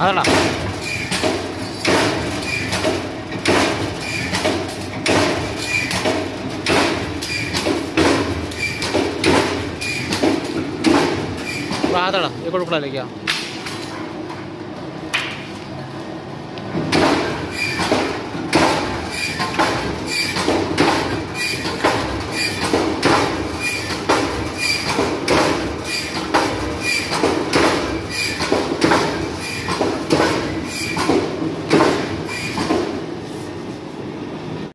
അതാടാ അതാടാ ഈ കുഴപ്പമില്ലേക്കാ